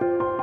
It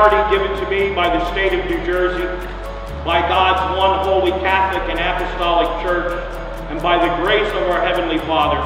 authority given to me by the state of New Jersey, by God's one holy Catholic and Apostolic Church, and by the grace of our Heavenly Father,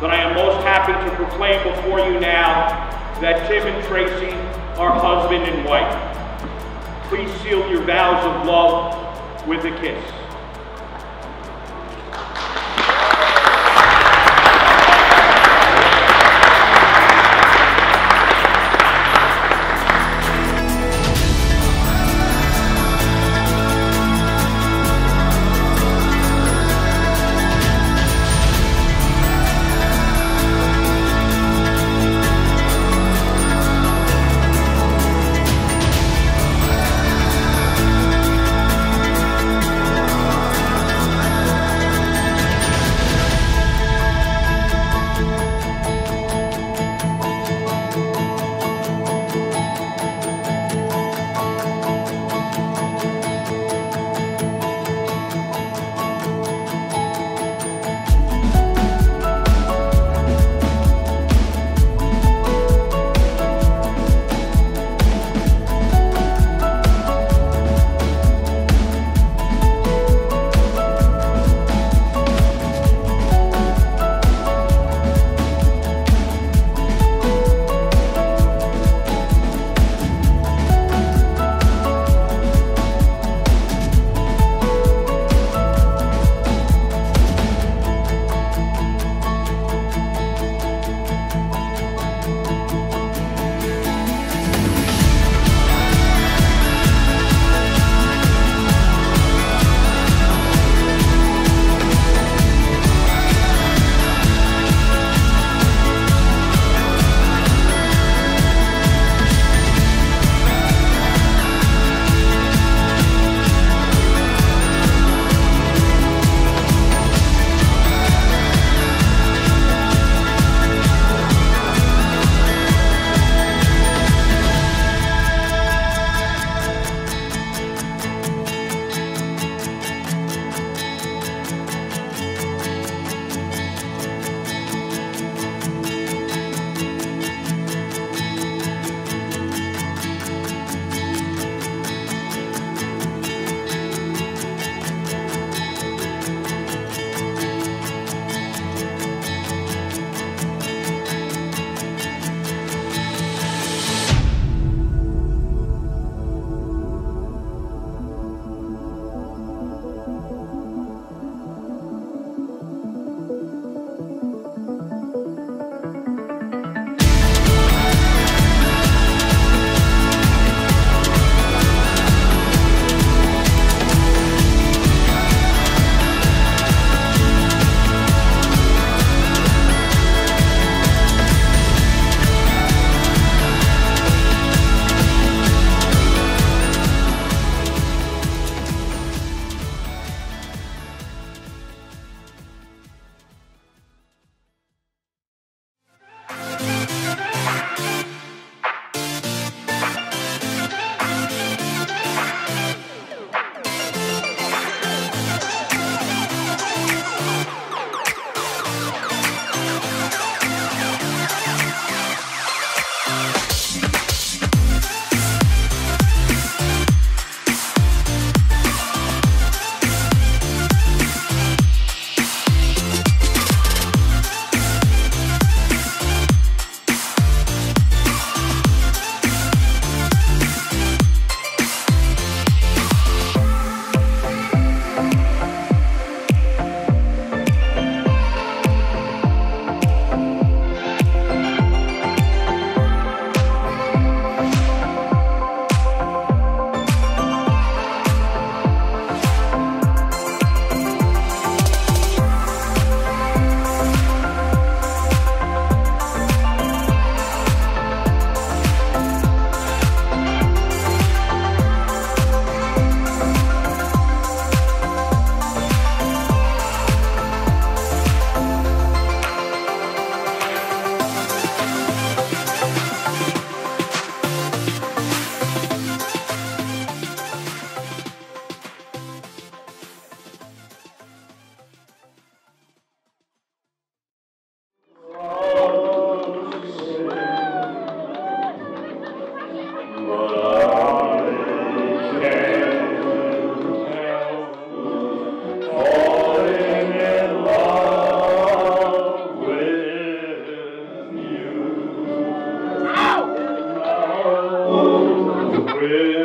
that I am most happy to proclaim before you now that Tim and Tracy are husband and wife. Please seal your vows of love with a kiss. yeah.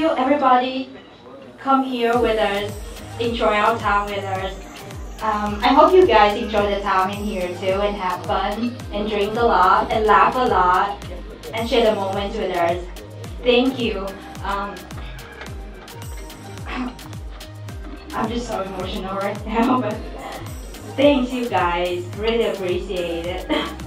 You, everybody. Come here with us, enjoy our time with us. Um, I hope you guys enjoy the time in here too and have fun and drink a lot and laugh a lot and share the moments with us. Thank you. Um, I'm just so emotional right now, but thanks you guys. Really appreciate it.